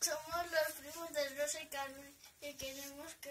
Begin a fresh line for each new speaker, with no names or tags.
Somos los primos de Rosa y Carmen y queremos que